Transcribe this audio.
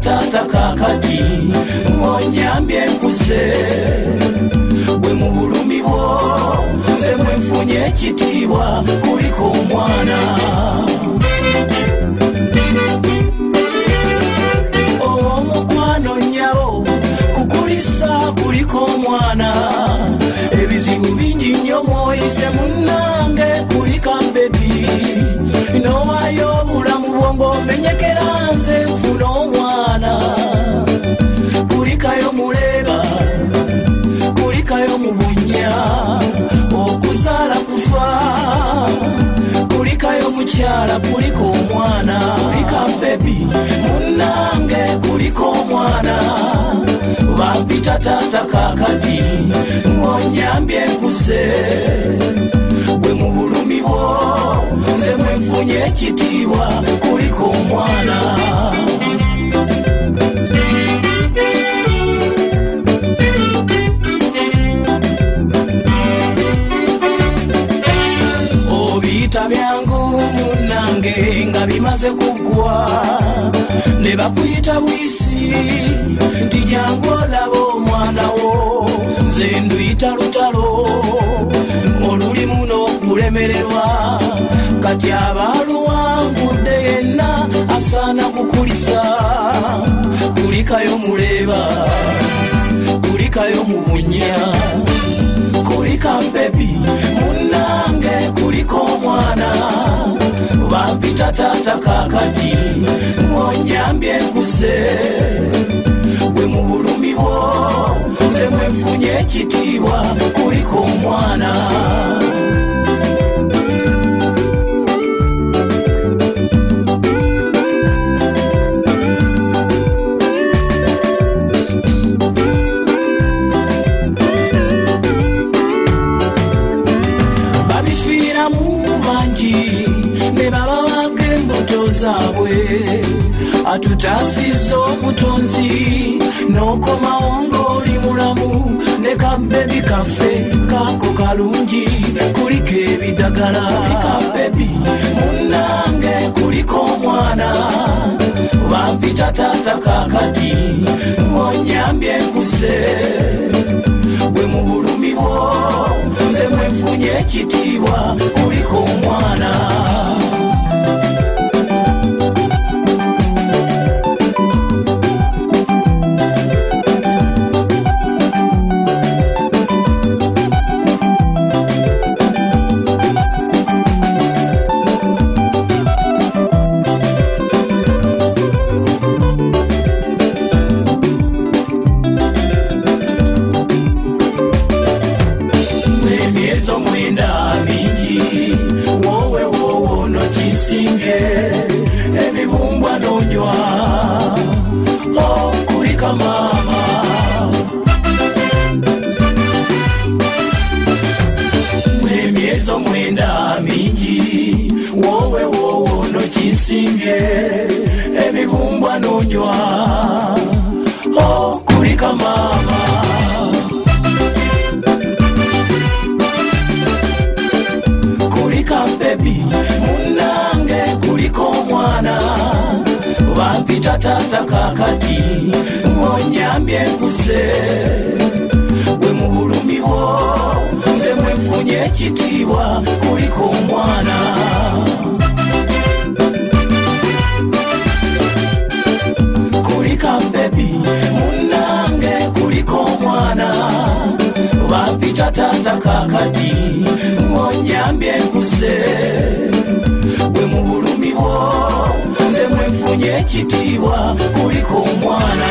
tata kakati ngonyambye nkuse. Bwe mu bulumi bwo nze mwenfunye ekitiibwa kuliko omwana. Omukwano nnyabo kukulisa kuliko omwana. Ebizibu bingi nnyo mwoyise munnange kulika mbebi nowayo obulamu bwongo menyekera mukyala kuliko omwana. Kulika bebi munnange kuliko omwana. Bampita taata kakati ngonyambye nkuse. Bwe mu bulumi bwo nze mwenfunye ekitiibwa kuliko nga bimaze kuggwa ne bakuyita bwisi. Nti jangu olaba omwana wo nze nduyita lutalo. Olulimu n'okulemererwa kati abaaluwangudde yenna asaana kukulisa. Kulikayo muleeba kulikayo mubunya kulika bebi kakati ngonyambye nkuse bwe mu bulumi bwo nze mwenfunye ekitiibwa kuliko omwana babifiiramu bangi ne baba baga embuto zaabwe. Atutaasiza obutonzi n'okomawo ng'oli mulamu ne kabebi kaffe kaako kalungi. Kuliko ebidagala kabebi munnange kuliko omwana. Bampita taata kakati ngonyambye nkuse. Bwe mu bulumi bwo nze mwenfunye ekitiibwa kuliko omwana nokinsinge ebibumbwa nonywa. Okulika maama mwemyezo mwenda mingi wowe wowo nokinsinge ebibumbwa nonywa taata kakati ngonyambye nkuse bwe mu bulumi bwo nze mwenfunye ekitiibwa kuliko omwana kulika bebi munnange kuliko omwana bampita taata kakati ngonyambye nkuse bwe mu bulumi bwo nze mwenfunye ekitiibwa kuliko omwana